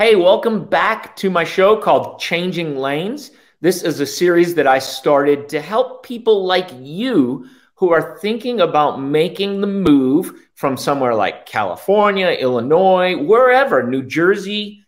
Hey, welcome back to my show called Changing Lanes. This is a series that I started to help people like you who are thinking about making the move from somewhere like California, Illinois, wherever, New Jersey,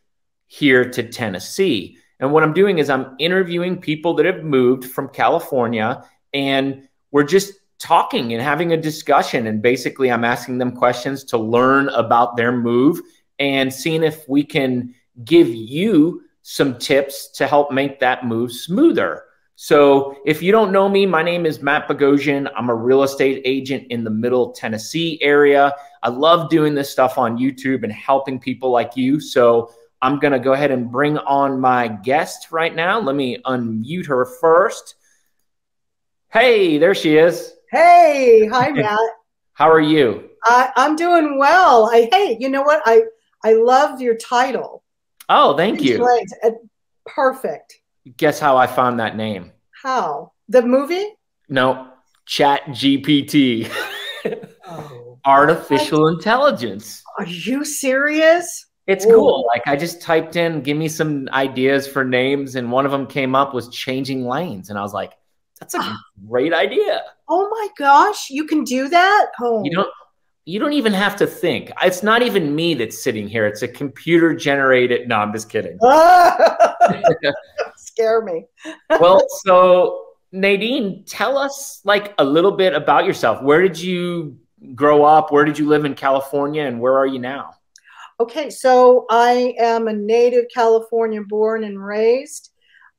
here to Tennessee. And what I'm doing is I'm interviewing people that have moved from California and we're just talking and having a discussion. And basically, I'm asking them questions to learn about their move and seeing if we can give you some tips to help make that move smoother. So, if you don't know me, my name is Matt Bogosian. I'm a real estate agent in the middle Tennessee area. I love doing this stuff on YouTube and helping people like you. So, I'm going to go ahead and bring on my guest right now. Let me unmute her first. Hey, there she is. Hey, hi, Matt. How are you? I, I'm doing well. I hey, you know what? I I loved your title. Oh, thank you. Perfect. Guess how I found that name? How? The movie? No, Chat GPT. oh. Artificial what? intelligence. Are you serious? It's Ooh. cool. Like I just typed in, give me some ideas for names, and one of them came up was changing lanes, and I was like, that's a great idea. Oh my gosh, you can do that? Oh. You don't you don't even have to think. It's not even me that's sitting here. It's a computer generated. No, I'm just kidding. Scare me. well, so Nadine, tell us like a little bit about yourself. Where did you grow up? Where did you live in California and where are you now? Okay, so I am a native California born and raised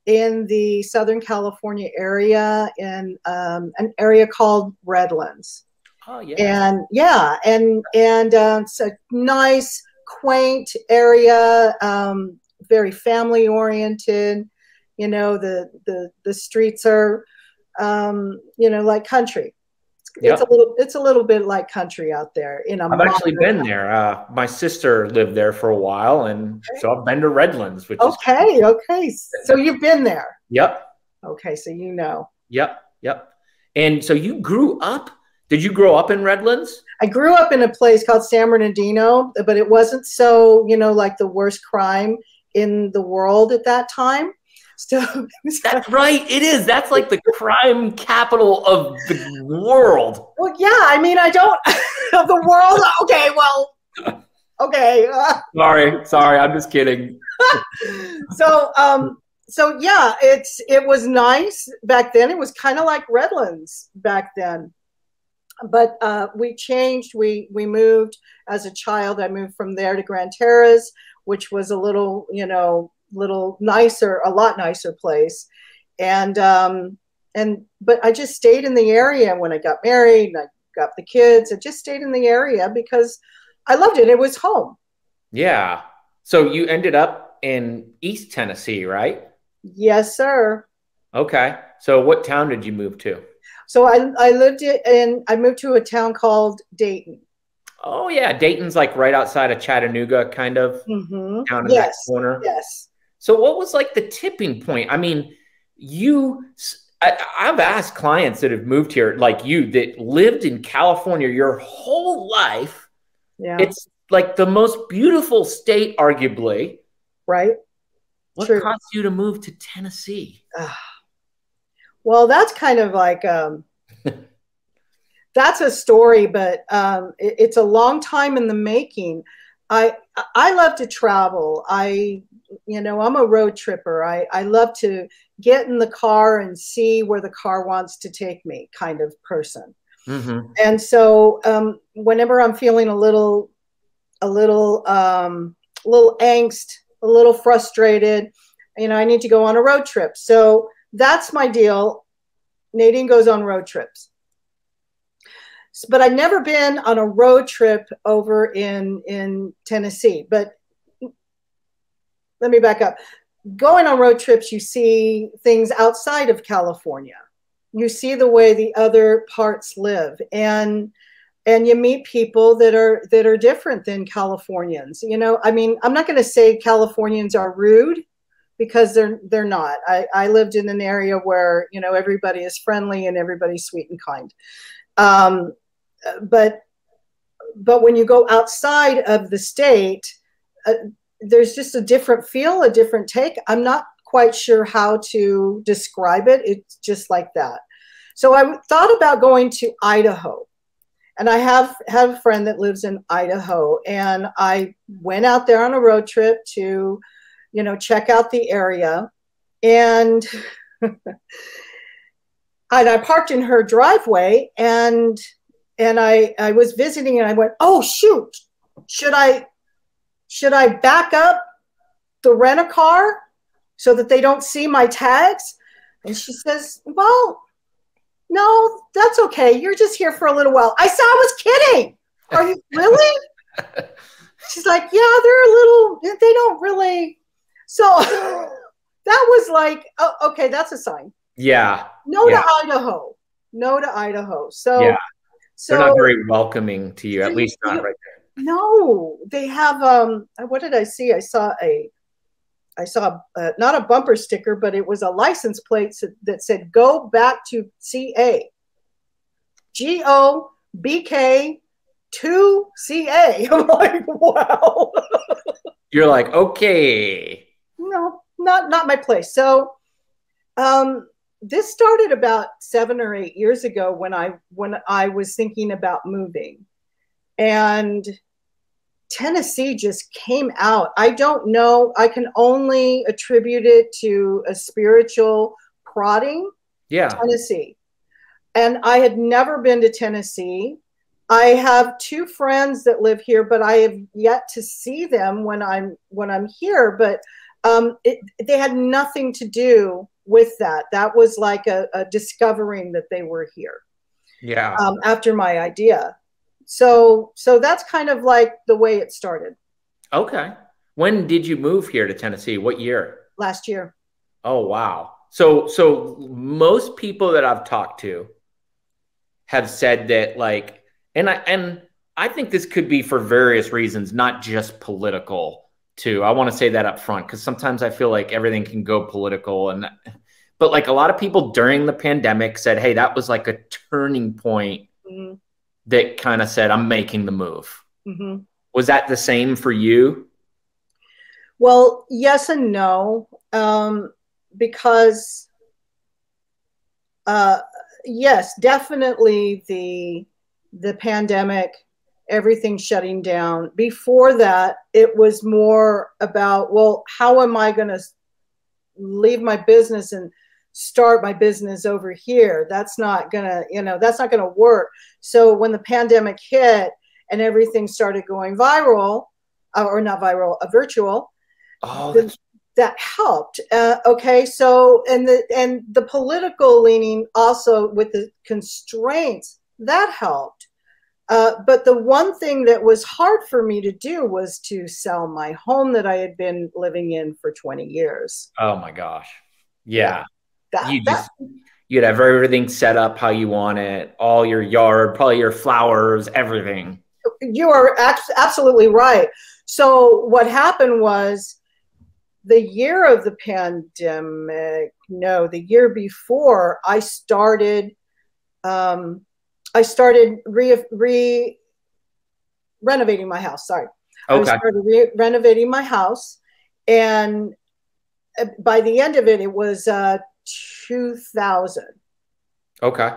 in the Southern California area in um, an area called Redlands. Oh yeah. And yeah, and and uh, it's a nice, quaint area, um, very family oriented. You know, the the the streets are, um, you know, like country. It's a little it's a little bit like country out there. You know, I've actually been there. Uh, my sister lived there for a while, and okay. so I've been to Redlands. Which okay, cool. okay. So you've been there. Yep. Okay, so you know. Yep, yep. And so you grew up did you grow up in Redlands? I grew up in a place called San Bernardino, but it wasn't so, you know, like the worst crime in the world at that time. So that's right. It is. That's like the crime capital of the world. Well, yeah. I mean, I don't of the world. Okay. Well. Okay. sorry. Sorry. I'm just kidding. so, um, so yeah, it's it was nice back then. It was kind of like Redlands back then but uh, we changed. We we moved as a child. I moved from there to Grand Terrace, which was a little, you know, little nicer, a lot nicer place. And um, and but I just stayed in the area when I got married and I got the kids. I just stayed in the area because I loved it. It was home. Yeah. So you ended up in East Tennessee, right? Yes, sir. Okay. So what town did you move to? So I, I lived in, I moved to a town called Dayton. Oh yeah, Dayton's like right outside of Chattanooga, kind of mm-hmm. down in yes. that corner. Yes. So what was like the tipping point? I mean, you, I, I've asked clients that have moved here, like you, that lived in California your whole life. Yeah. It's like the most beautiful state, arguably. Right. What True. caused you to move to Tennessee? Well, that's kind of like um, that's a story, but um, it, it's a long time in the making. I I love to travel. I you know I'm a road tripper. I I love to get in the car and see where the car wants to take me, kind of person. Mm-hmm. And so um, whenever I'm feeling a little a little um, a little angst, a little frustrated, you know, I need to go on a road trip. So that's my deal. Nadine goes on road trips. But I've never been on a road trip over in, in Tennessee. But let me back up. Going on road trips, you see things outside of California. You see the way the other parts live. And and you meet people that are that are different than Californians. You know, I mean, I'm not going to say Californians are rude because they're they're not. I, I lived in an area where you know everybody is friendly and everybody's sweet and kind. Um, but but when you go outside of the state, uh, there's just a different feel, a different take. I'm not quite sure how to describe it. It's just like that. So I thought about going to Idaho. And I have have a friend that lives in Idaho and I went out there on a road trip to you know check out the area and and I parked in her driveway and and I I was visiting and I went, "Oh shoot. Should I should I back up the rent a car so that they don't see my tags? And she says, Well, no, that's okay. You're just here for a little while. I said, I was kidding. Are you really? She's like, Yeah, they're a little, they don't really. So that was like, oh, okay, that's a sign. Yeah. No yeah. to Idaho. No to Idaho. So, yeah. so they're not very welcoming to you, at least not right there. No, they have. Um, what did I see? I saw a, I saw uh, not a bumper sticker, but it was a license plate that said "Go back to CA." G O B K two C A. I'm like, wow. You're like, okay. No, not not my place. So, um, this started about seven or eight years ago when I when I was thinking about moving and Tennessee just came out. I don't know. I can only attribute it to a spiritual prodding. Yeah. Tennessee. And I had never been to Tennessee. I have two friends that live here, but I have yet to see them when I'm when I'm here. But um, it, they had nothing to do with that. That was like a, a discovering that they were here. Yeah. Um, after my idea, so so that's kind of like the way it started. Okay. When did you move here to tennessee? What year? Last year. Oh wow. So so most people that i've talked to have said that like and i and i think this could be for various reasons not just political too i want to say that up front because sometimes i feel like everything can go political and but like a lot of people during the pandemic said hey that was like a turning point mm-hmm that kind of said, I'm making the move. Mm-hmm. Was that the same for you? Well, yes and no, um, because uh, yes, definitely the the pandemic, everything shutting down. Before that, it was more about well, how am I going to leave my business and start my business over here. That's not gonna, you know, that's not gonna work. So when the pandemic hit and everything started going viral, uh, or not viral, a uh, virtual, oh, the, that helped. Uh, okay, so and the and the political leaning also with the constraints that helped. Uh, but the one thing that was hard for me to do was to sell my home that I had been living in for 20 years. Oh my gosh. Yeah. That, you just you'd have everything set up how you want it, all your yard, probably your flowers, everything. You are absolutely right. So what happened was the year of the pandemic, no, the year before, I started um, I started re, re renovating my house. Sorry. Okay. I started re- renovating my house. And uh, by the end of it, it was uh, 2000. Okay.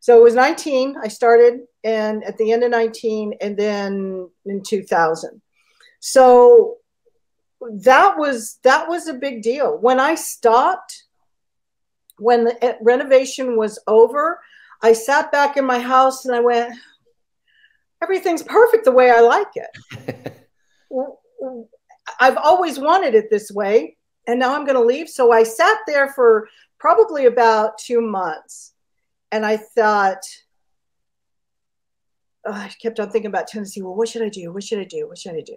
So it was 19. I started, and at the end of 19, and then in 2000. So that was that was a big deal. When I stopped, when the eh, renovation was over, I sat back in my house and I went, everything's perfect the way I like it. I've always wanted it this way and now I'm going to leave. So I sat there for probably about two months and I thought, oh, I kept on thinking about Tennessee. Well, what should I do? What should I do? What should I do?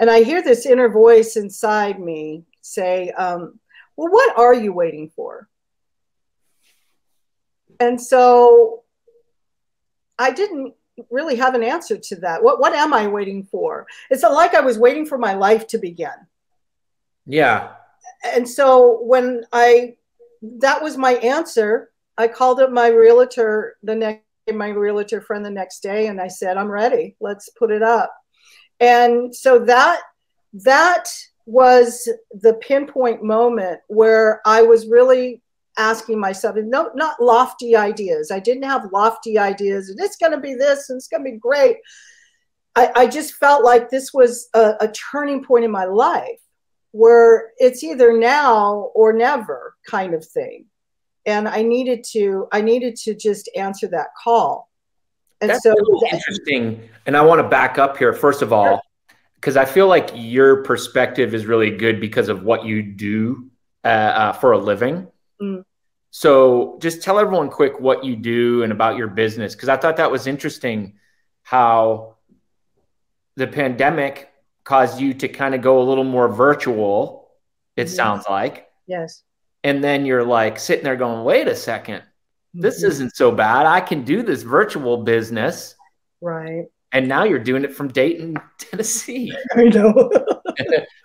And I hear this inner voice inside me say, um, Well, what are you waiting for? And so I didn't really have an answer to that. What, what am I waiting for? It's like I was waiting for my life to begin. Yeah. And so when I, that was my answer, I called up my realtor the next, my realtor friend the next day, and I said, I'm ready. Let's put it up. And so that, that was the pinpoint moment where I was really asking myself, no, not lofty ideas. I didn't have lofty ideas, and it's going to be this, and it's going to be great. I, I, just felt like this was a, a turning point in my life where it's either now or never kind of thing and i needed to i needed to just answer that call and That's so really interesting and i want to back up here first of all because i feel like your perspective is really good because of what you do uh, uh, for a living mm. So just tell everyone quick what you do and about your business because i thought that was interesting how the pandemic caused you to kind of go a little more virtual it mm-hmm. sounds like. Yes. And then you're like sitting there going wait a second. This mm-hmm. isn't so bad. I can do this virtual business. Right. And now you're doing it from dayton tennessee. I know.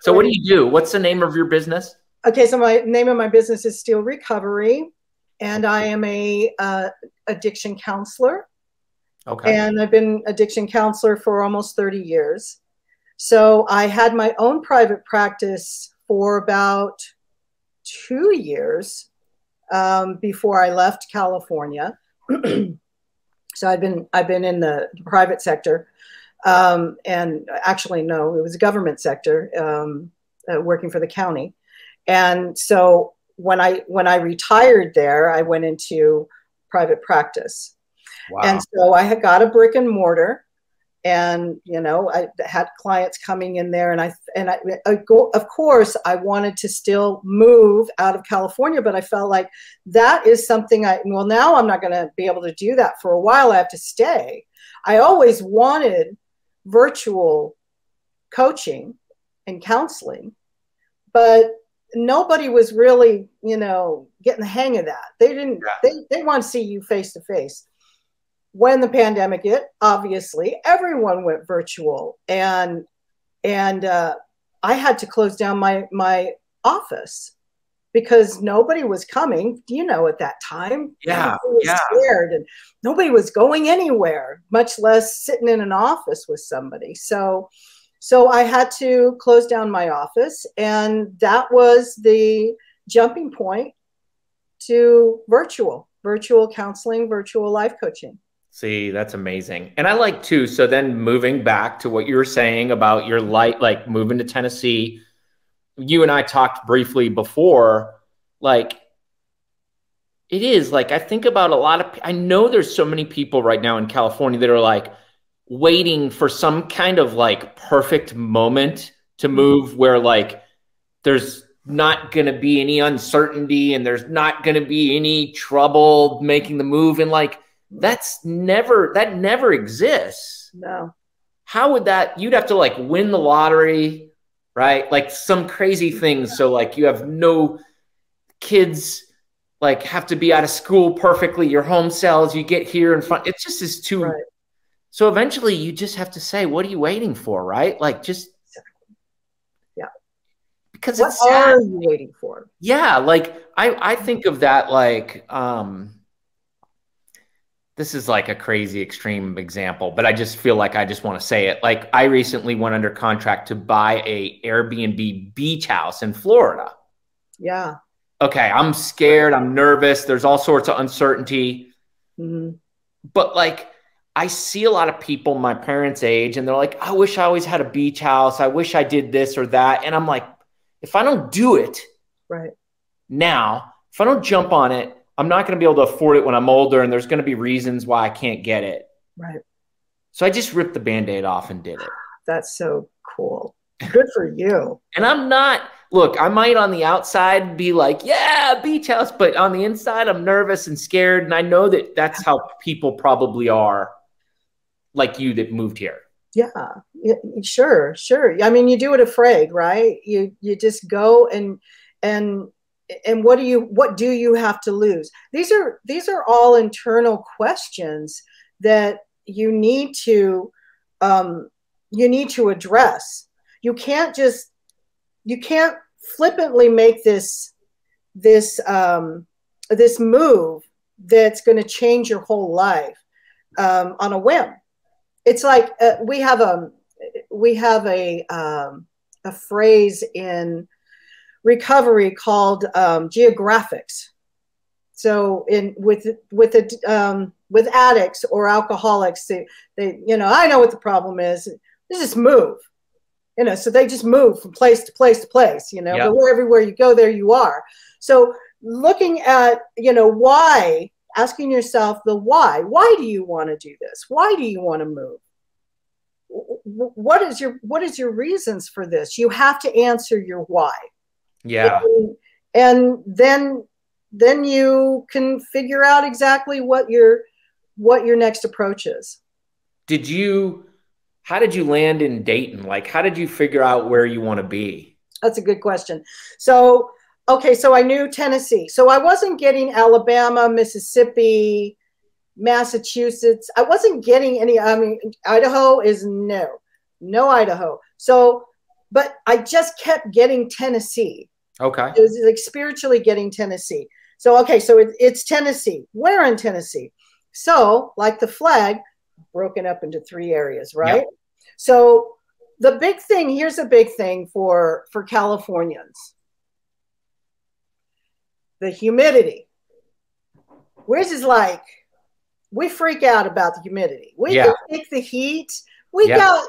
So what do you do? What's the name of your business okay so my name of my business is steel recovery and i am a uh, addiction counselor okay and i've been addiction counselor for almost 30 years so I had my own private practice for about two years um, before I left California. so I've been I've been in the private sector, um, and actually no, it was a government sector, um, uh, working for the county. And so when I when I retired there, I went into private practice. Wow. And so I had got a brick and mortar and you know i had clients coming in there and i and I, I go, of course i wanted to still move out of california but i felt like that is something i well now i'm not going to be able to do that for a while i have to stay i always wanted virtual coaching and counseling but nobody was really you know getting the hang of that they didn't yeah. they, they want to see you face to face when the pandemic hit, obviously everyone went virtual, and and uh, I had to close down my my office because nobody was coming. You know, at that time, yeah, yeah. scared, and nobody was going anywhere, much less sitting in an office with somebody. So, so I had to close down my office, and that was the jumping point to virtual, virtual counseling, virtual life coaching. See, that's amazing. And I like too. So then moving back to what you were saying about your light, like moving to Tennessee, you and I talked briefly before, like it is like I think about a lot of I know there's so many people right now in California that are like waiting for some kind of like perfect moment to mm-hmm. move where like there's not going to be any uncertainty and there's not going to be any trouble making the move and like that's never that never exists. No. How would that you'd have to like win the lottery, right? Like some crazy things. So like you have no kids like have to be out of school perfectly. Your home cells, you get here in front. It just is too right. So eventually you just have to say, what are you waiting for? Right? Like just yeah. Because what are you waiting for? Yeah, like I I think of that like um this is like a crazy extreme example, but I just feel like I just want to say it. Like I recently went under contract to buy a Airbnb beach house in Florida. Yeah. Okay, I'm scared, I'm nervous, there's all sorts of uncertainty. Mm-hmm. But like I see a lot of people my parents' age and they're like, I wish I always had a beach house. I wish I did this or that. And I'm like, if I don't do it right now, if I don't jump on it, I'm not going to be able to afford it when I'm older, and there's going to be reasons why I can't get it. Right. So I just ripped the band aid off and did it. That's so cool. Good for you. and I'm not, look, I might on the outside be like, yeah, beach house, but on the inside, I'm nervous and scared. And I know that that's how people probably are like you that moved here. Yeah, sure, sure. I mean, you do it afraid, right? You you just go and and and what do you what do you have to lose these are these are all internal questions that you need to um, you need to address you can't just you can't flippantly make this this um, this move that's going to change your whole life um, on a whim it's like uh, we have a we have a um, a phrase in recovery called um, geographics. So in with with the um, with addicts or alcoholics, they, they you know I know what the problem is. They just move, you know. So they just move from place to place to place, you know. Yep. But everywhere you go, there you are. So looking at you know why, asking yourself the why. Why do you want to do this? Why do you want to move? What is your what is your reasons for this? You have to answer your why. Yeah. And, and then then you can figure out exactly what your what your next approach is. Did you how did you land in Dayton? Like how did you figure out where you want to be? That's a good question. So, okay, so I knew Tennessee. So I wasn't getting Alabama, Mississippi, Massachusetts. I wasn't getting any I mean Idaho is no. No Idaho. So, but I just kept getting Tennessee. Okay. It was like spiritually getting Tennessee. So, okay, so it, it's Tennessee. Where in Tennessee? So, like the flag, broken up into three areas, right? Yep. So, the big thing here's a big thing for for Californians the humidity. Where's is like we freak out about the humidity. We yeah. can take the heat. We yep. got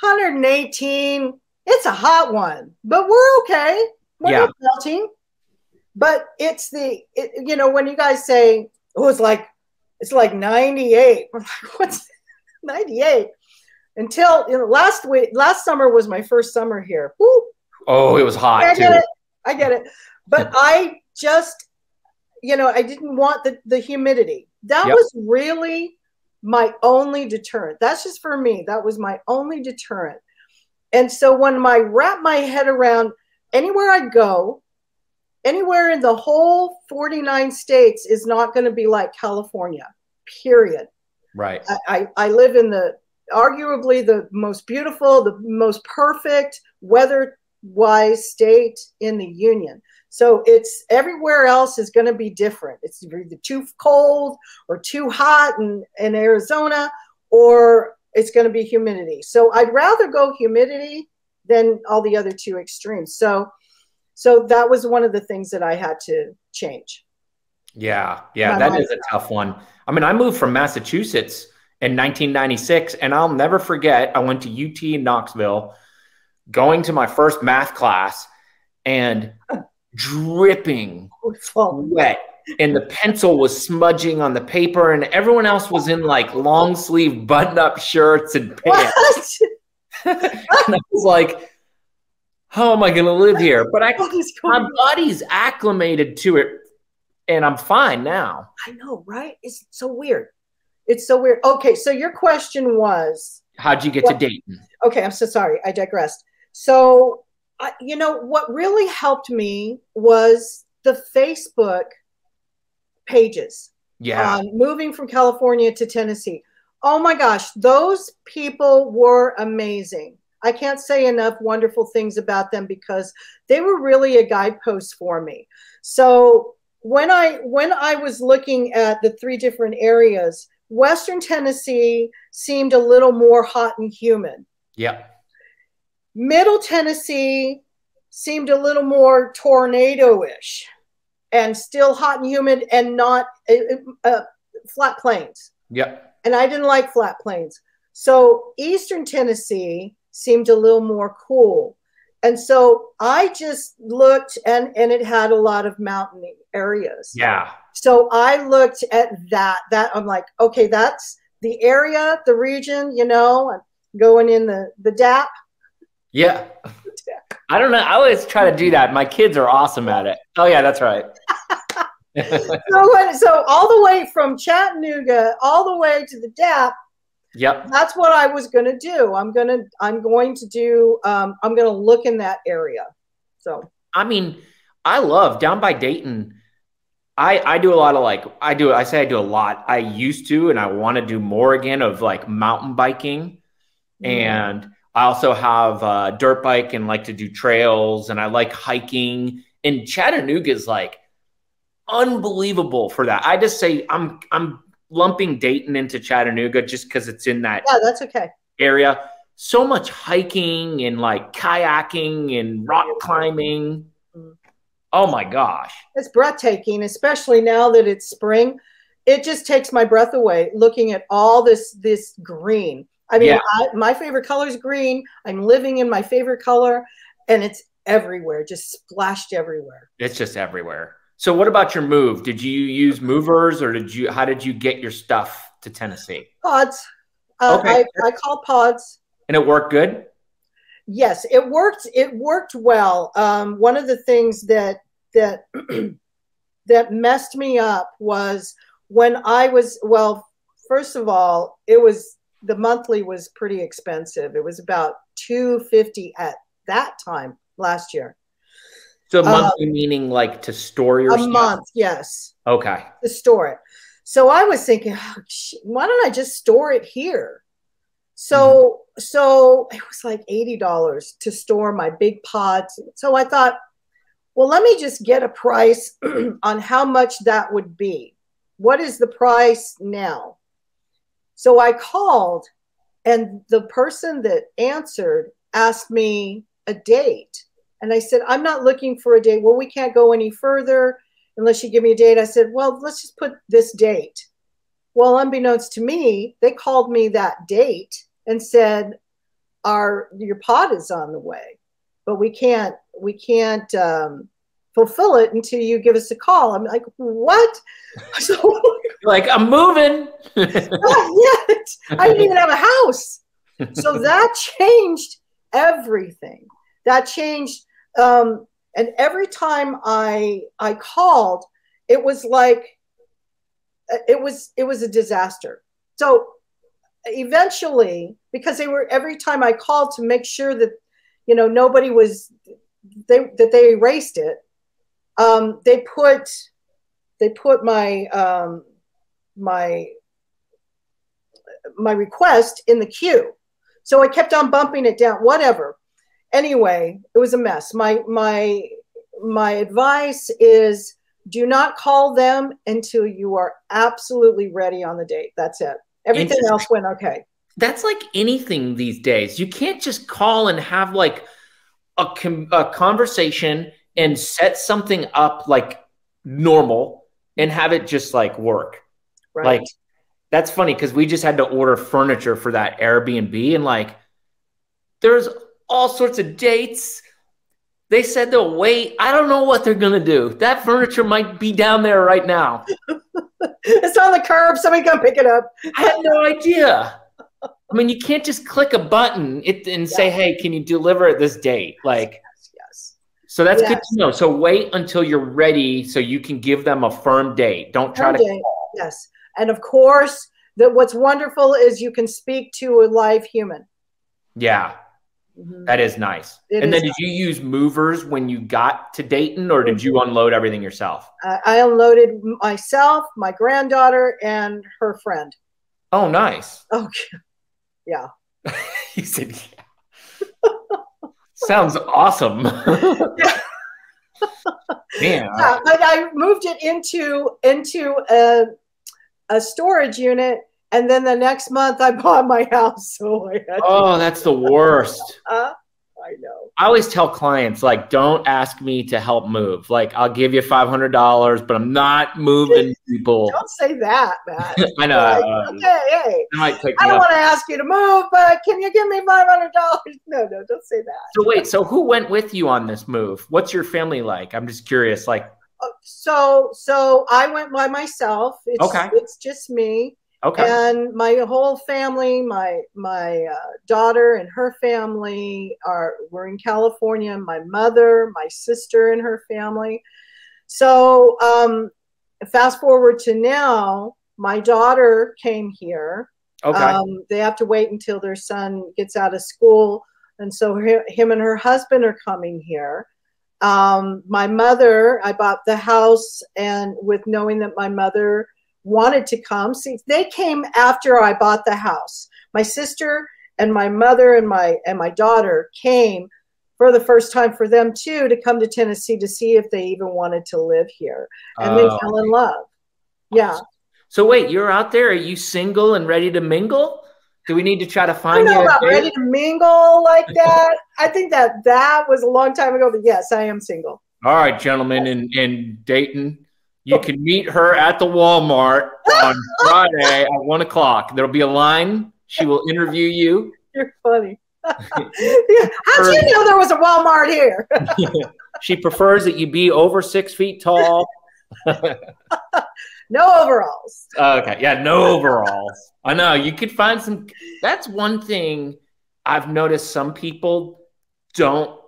118. It's a hot one, but we're okay. We're yeah. melting but it's the it, you know when you guys say oh it's like it's like 98 like, what's 98 until you know last week last summer was my first summer here Woo. oh it was hot i get too. it i get it but i just you know i didn't want the, the humidity that yep. was really my only deterrent that's just for me that was my only deterrent and so when i wrap my head around anywhere i go anywhere in the whole 49 states is not going to be like California, period. Right. I, I, I, live in the arguably the most beautiful, the most perfect weather wise state in the union. So it's everywhere else is going to be different. It's either too cold or too hot in, in Arizona, or it's going to be humidity. So I'd rather go humidity than all the other two extremes. So so that was one of the things that I had to change. Yeah, yeah, that is a tough one. I mean, I moved from Massachusetts in 1996, and I'll never forget. I went to UT in Knoxville, going to my first math class, and dripping wet, and the pencil was smudging on the paper, and everyone else was in like long sleeve button up shirts and pants. and I was like, how am I going to live here? But I, my body's acclimated to it, and I'm fine now. I know, right? It's so weird. It's so weird. Okay, so your question was, how'd you get what, to Dayton? Okay, I'm so sorry. I digressed. So, I, you know, what really helped me was the Facebook pages. Yeah. Um, moving from California to Tennessee. Oh my gosh, those people were amazing. I can't say enough wonderful things about them because they were really a guidepost for me. So when I when I was looking at the three different areas, Western Tennessee seemed a little more hot and humid. Yeah. Middle Tennessee seemed a little more tornado-ish and still hot and humid and not uh, uh, flat plains. Yeah. And I didn't like flat plains. So Eastern Tennessee seemed a little more cool. And so I just looked and and it had a lot of mountain areas. Yeah. So I looked at that. That I'm like, okay, that's the area, the region, you know, going in the the DAP. Yeah. I don't know. I always try to do that. My kids are awesome at it. Oh yeah, that's right. so, so all the way from Chattanooga all the way to the DAP Yep. That's what I was going to do. I'm going to I'm going to do um, I'm going to look in that area. So I mean, I love down by Dayton. I I do a lot of like I do I say I do a lot. I used to and I want to do more again of like mountain biking, mm. and I also have a dirt bike and like to do trails and I like hiking. And Chattanooga is like unbelievable for that. I just say I'm I'm lumping Dayton into Chattanooga just because it's in that yeah, that's okay area. so much hiking and like kayaking and rock climbing. Mm-hmm. Oh my gosh. It's breathtaking, especially now that it's spring. It just takes my breath away looking at all this this green. I mean, yeah. I, my favorite color is green. I'm living in my favorite color, and it's everywhere, just splashed everywhere. It's just everywhere. So, what about your move? Did you use movers, or did you? How did you get your stuff to Tennessee? Pods. Uh, okay. I, I call pods. And it worked good. Yes, it worked. It worked well. Um, one of the things that that that messed me up was when I was well. First of all, it was the monthly was pretty expensive. It was about two fifty at that time last year. So monthly um, meaning like to store your a stuff? month, yes. Okay. To store it. So I was thinking, oh, why don't I just store it here? So mm-hmm. so it was like eighty dollars to store my big pods. So I thought, well, let me just get a price on how much that would be. What is the price now? So I called, and the person that answered asked me a date. And I said, I'm not looking for a date. Well, we can't go any further unless you give me a date. I said, Well, let's just put this date. Well, unbeknownst to me, they called me that date and said, Our your pod is on the way, but we can't we can't um, fulfill it until you give us a call. I'm like, what? So like I'm moving. not yet. I didn't even have a house. So that changed everything. That changed. Um, and every time I I called, it was like it was it was a disaster. So eventually, because they were every time I called to make sure that you know nobody was they that they erased it, um, they put they put my um, my my request in the queue. So I kept on bumping it down, whatever. Anyway, it was a mess. My my my advice is do not call them until you are absolutely ready on the date. That's it. Everything else went okay. That's like anything these days. You can't just call and have like a, com- a conversation and set something up like normal and have it just like work. Right. Like that's funny because we just had to order furniture for that Airbnb and like there's all sorts of dates. They said they'll wait. I don't know what they're gonna do. That furniture might be down there right now. it's on the curb. Somebody come pick it up. I had no idea. I mean, you can't just click a button and yeah. say, "Hey, can you deliver at this date?" Like, yes, yes. So that's yes. good to know. So wait until you're ready, so you can give them a firm date. Don't try firm to. Yes, and of course, that what's wonderful is you can speak to a live human. Yeah, mm-hmm. that is nice. It and is then, did nice. you use movers when you got to Dayton, or did you mm-hmm. unload everything yourself? Uh, I unloaded myself, my granddaughter, and her friend. Oh, nice. Okay. Yeah. you said, yeah. Sounds awesome. yeah. Man, yeah, but I moved it into into a a storage unit, and then the next month I bought my house. So oh, that's the worst. Uh, I know. I always tell clients like, don't ask me to help move. Like, I'll give you five hundred dollars, but I'm not moving people. Don't say that, Matt. I know. Like, okay, hey, I, I don't want to ask you to move, but can you give me five hundred dollars? No, no, don't say that. So wait, so who went with you on this move? What's your family like? I'm just curious. Like, so so I went by myself. It's, okay, it's just me. Okay, and my whole family, my my uh, daughter and her family are were in California. My mother, my sister, and her family. So um, fast forward to now, my daughter came here. Okay, um, they have to wait until their son gets out of school, and so him and her husband are coming here um, my mother, I bought the house and with knowing that my mother wanted to come. See, they came after I bought the house. My sister and my mother and my and my daughter came for the first time for them too to come to Tennessee to see if they even wanted to live here. And oh. they fell in love. Yeah. So wait, you're out there, are you single and ready to mingle? Do we need to try to I find don't know you? about ready to mingle like that. I think that that was a long time ago, but yes, I am single. All right, gentlemen in, in Dayton, you can meet her at the Walmart on Friday at one o'clock. There'll be a line. She will interview you. You're funny. yeah. How'd you know there was a Walmart here? She prefers that you be over six feet tall. No overalls. Oh, okay, yeah, no overalls. I know you could find some. That's one thing I've noticed some people don't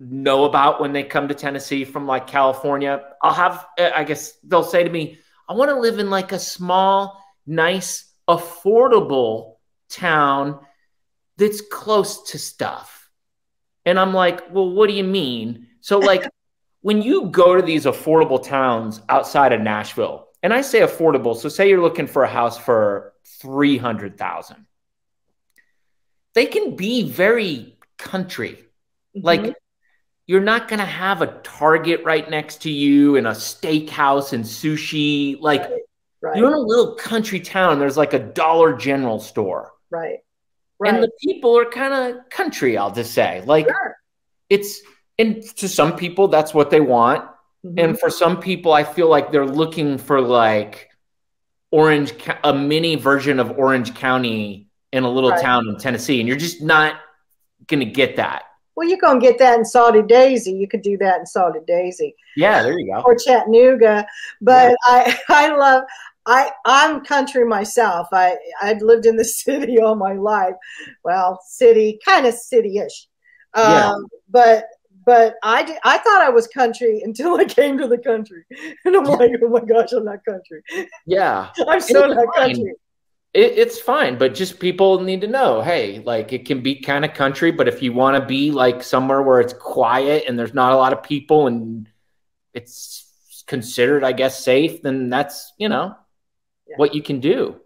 know about when they come to Tennessee from like California. I'll have, eh, I guess they'll say to me, I want to live in like a small, nice, affordable town that's close to stuff. And I'm like, well, what do you mean? So, like, when you go to these affordable towns outside of Nashville, and I say affordable, so say you're looking for a house for 300,000. They can be very country. Like Mhm. you're not going to have a Target right next to you and a steakhouse and sushi. Like right, you're in a little country town. There's like a Dollar General store. right, right. And the people are kind of country, I'll just say. Like Sure. it's and to some people that's what they want. Mhm. And for some people, I feel like they're looking for like Orange, a mini version of Orange County in a little Right. town in Tennessee, and you're just not gonna get that. well, you're gonna get that in Soddy-Daisy. You could do that in Soddy-Daisy Yeah, there you go. or Chattanooga. But I, I love. I, I'm country myself. I, I've lived in the city all my life. Well, city, kind of city-ish. Um, Yeah. But, but I, did, I thought I was country until I came to the country, and I'm like, oh my gosh, I'm not country. Yeah, I'm so not fine. country. it, it's fine, but just people need to know. Hey, like it can be kind of country, but if you want to be like somewhere where it's quiet and there's not a lot of people and it's considered, I guess, safe, then that's you know Yeah. what you can do.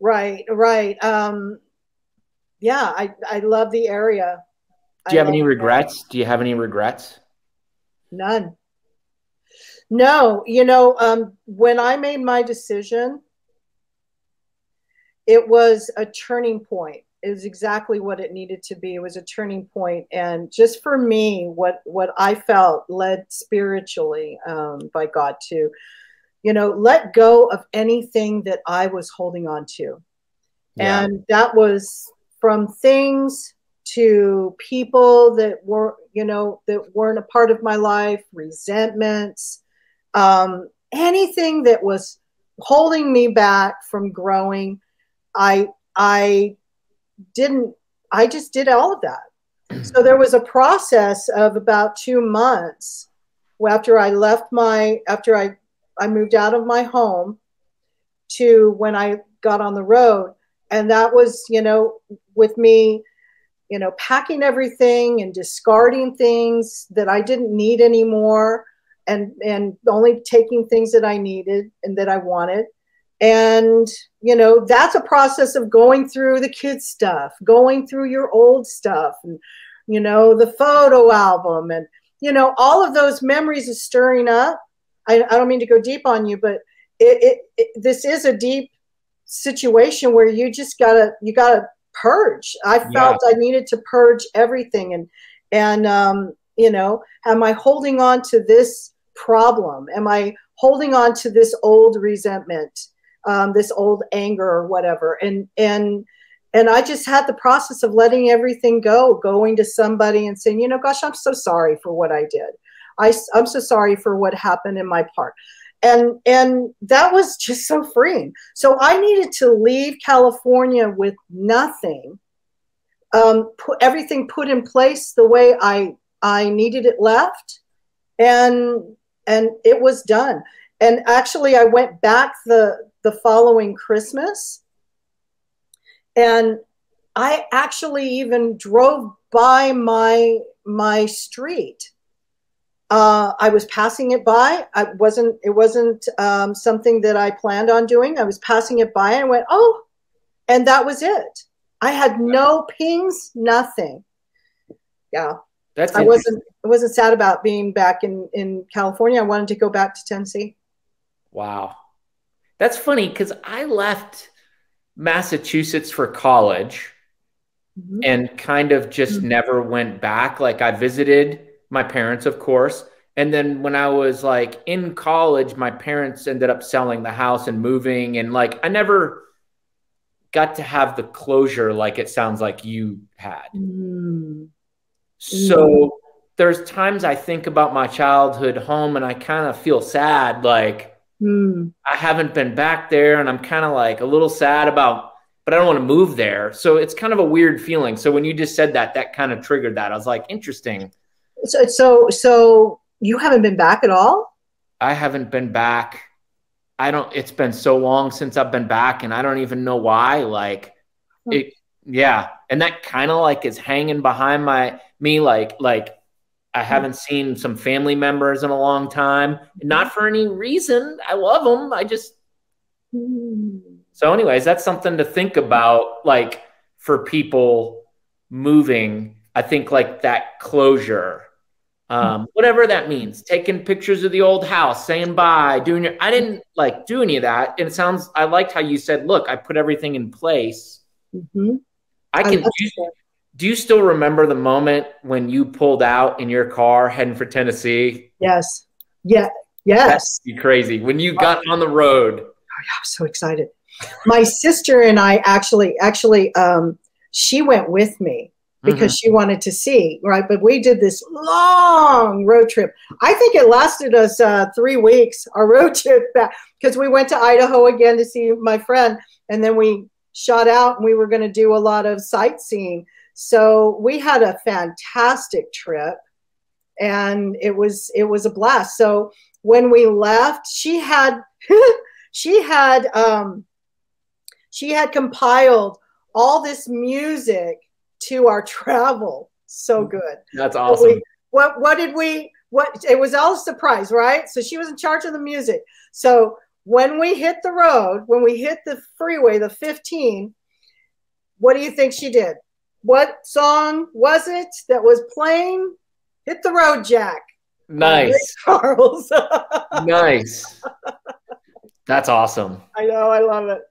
Right, right. Um, yeah, I, I love the area. Do you I have any love the area. regrets? Do you have any regrets? None. No, you know, um, when I made my decision, it was a turning point. It was exactly what it needed to be. It was a turning point, and just for me, what what I felt led spiritually um, by God to, you know, let go of anything that I was holding on to, Yeah. and that was from things to people that were you know that weren't a part of my life resentments um, anything that was holding me back from growing i i didn't i just did all of that. So there was a process of about two months after i left my after i i moved out of my home to when i got on the road. And that was you know with me you know packing everything and discarding things that i didn't need anymore and and only taking things that i needed and that i wanted. And you know that's a process of going through the kids stuff going through your old stuff and you know the photo album and you know all of those memories are stirring up. I, I don't mean to go deep on you but it, it, it this is a deep situation where you just gotta you gotta purge. I felt i needed to purge everything and and um you know am i holding on to this problem? Am i holding on to this old resentment um, this old anger or whatever? And and and i just had the process of letting everything go going to somebody and saying you know gosh i'm so sorry for what i did. I, i'm so sorry for what happened in my part and and that was just so freeing. So i needed to leave california with nothing um, put everything put in place the way i i needed it left. And and it was done. And actually i went back the the following christmas. And i actually even drove by my my street uh, I was passing it by. I wasn't. It wasn't um, something that I planned on doing. I was passing it by and went, oh, and that was it. I had no pings, nothing. Yeah, That's I wasn't. I wasn't sad about being back in in California. I wanted to go back to Tennessee. Wow. That's funny because I left Massachusetts for college mm-hmm. and kind of just mm-hmm. never went back. Like I visited my parents, of course. And then when I was like in college, my parents ended up selling the house and moving. And like I never got to have the closure like it sounds like you had. Mm-hmm. So there's times I think about my childhood home and I kind of feel sad. Like mm. I haven't been back there and I'm kind of like a little sad about but I don't want to move there. So it's kind of a weird feeling. So when you just said that, that kind of triggered that. I was like, interesting. So, so, so you haven't been back at all? I haven't been back. I don't, it's been so long since I've been back and I don't even know why. Like it, yeah. And that kind of like is hanging behind my, me, like, like I haven't seen some family members in a long time. Not for any reason. I love them. I just, hmm. So, anyways, that's something to think about, like for people moving. I think like that closure, um, whatever that means, taking pictures of the old house, saying bye, doing your. I didn't like do any of that. And it sounds. I liked how you said, "Look, I put everything in place." Mm-hmm. I can. I do, you, do you still remember the moment when you pulled out in your car heading for Tennessee? Yes. Yeah. Yes. That's crazy. When you got on the road. Oh, yeah, I was so excited my sister and I actually, actually, um, she went with me because mm-hmm. she wanted to see, right? But we did this long road trip. I think it lasted us uh, three weeks, our road trip back, because we went to Idaho again to see my friend, and then we shot out and we were going to do a lot of sightseeing. So we had a fantastic trip, and it was it was a blast. So when we left, she had she had um, she had compiled all this music to our travel. So mm. good. That's awesome. We, what what did we what it was all a surprise, right? So she was in charge of the music. So when we hit the road, when we hit the freeway, the 15, what do you think she did? What song was it that was playing? Hit the road, Jack. Nice. Charles. nice. That's awesome. I know. I love it.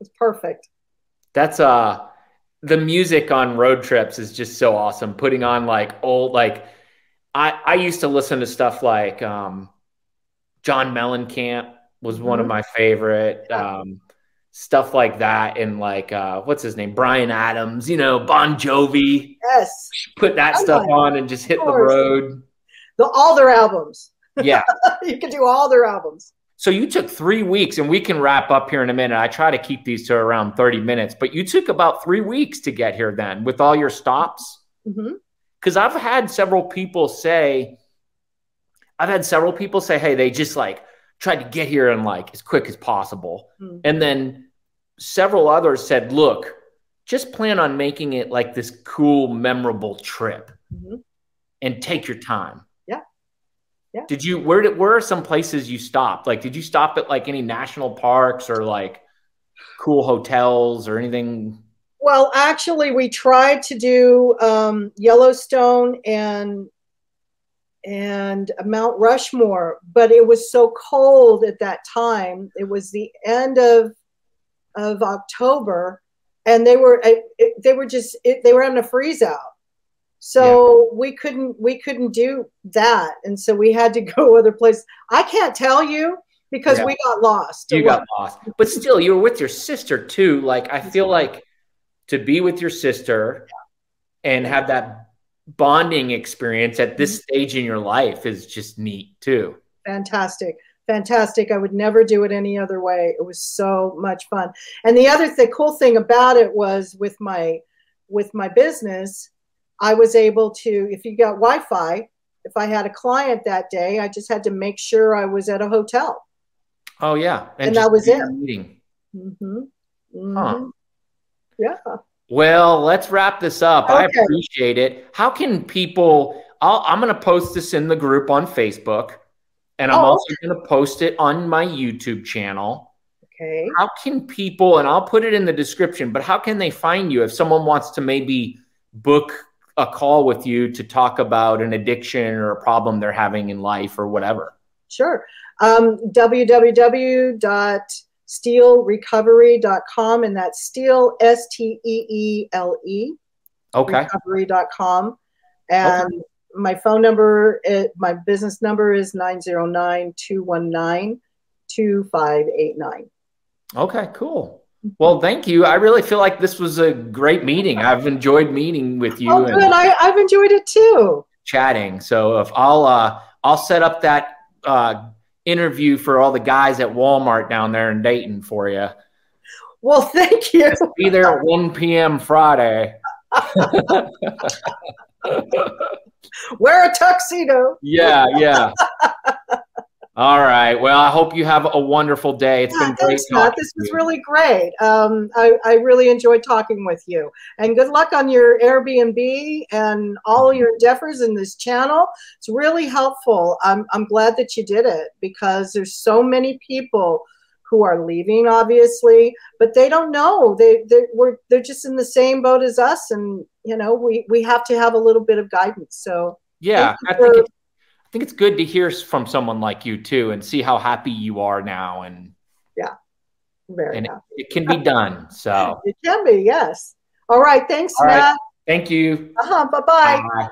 It's perfect. That's uh the music on road trips is just so awesome. Putting on like old like I I used to listen to stuff like um John Mellencamp was mm-hmm. one of mm-hmm. my favorite. Um stuff like that and like uh what's his name Bryan Adams you know Bon Jovi yes put that I stuff on and just hit the road the all their albums yeah you can do all their albums so you took three weeks, and we can wrap up here in a minute. I try to keep these to around 30 minutes, but you took about three weeks to get here then with all your stops. Because mm-hmm. I've had several people say, I've had several people say, hey, they just like tried to get here and like as quick as possible. Mm-hmm. And then several others said, look, just plan on making it like this cool, memorable trip mm-hmm. and take your time. Yeah. Did you where did where are some places you stopped? Like did you stop at like any national parks or like cool hotels or anything? Well, actually we tried to do um, Yellowstone and and Mount Rushmore, but it was so cold at that time. It was the end of of October, and they were they were just they were having a freeze out. So yeah. we couldn't we couldn't do that, and so we had to go other places. I can't tell you because yeah. we got lost. You got lost, but still, you were with your sister too. Like I feel like to be with your sister yeah. and have that bonding experience at this mm-hmm. stage in your life is just neat too. Fantastic fantastic. I would never do it any other way. It was so much fun. And the other the cool thing about it was with my with my business, I was able to, if you got Wi Fi, if I had a client that day, I just had to make sure I was at a hotel. Oh, yeah. And, and that was it. Meeting. Mm-hmm. Mm-hmm. Huh. Yeah. Well, let's wrap this up. Okay. I appreciate it. How can people? i am going to post this in the group on Facebook, and I'm oh, also okay. going to post it on my YouTube channel. Okay. How can people? And I'll put it in the description. But how can they find you if someone wants to maybe book a call with you to talk about an addiction or a problem they're having in life or whatever? Sure. Um, www steelerecovery.com, and that's Steele, S T E E L E, Okay. recovery.com. And Okay. my phone number, it, my business number is 909 219 2589. Okay, cool. Well, thank you. I really feel like this was a great meeting. I've enjoyed meeting with you Oh, good. and I, I've enjoyed it too. chatting. So if I'll uh I'll set up that uh interview for all the guys at Walmart down there in Dayton for you. Well, thank you. Be there at 1 p.m. Friday. Wear a tuxedo. Yeah, yeah. All right. Well, I hope you have a wonderful day. It's Yeah, been great thanks, Matt. This was really great. Um, I, I really enjoyed talking with you. And good luck on your Airbnb and all your endeavors in this channel. It's really helpful. I'm, I'm glad that you did it because there's so many people who are leaving, obviously, but they don't know. They, they we're, they're just in the same boat as us. And, you know, we, we have to have a little bit of guidance. So Yeah, I think I think it's good to hear from someone like you too, and see how happy you are now, and yeah very and it, happy. it can be done. So, It can be, yes. All right. Thanks, All right. Matt. thank you. Uh-huh, bye-bye. Bye.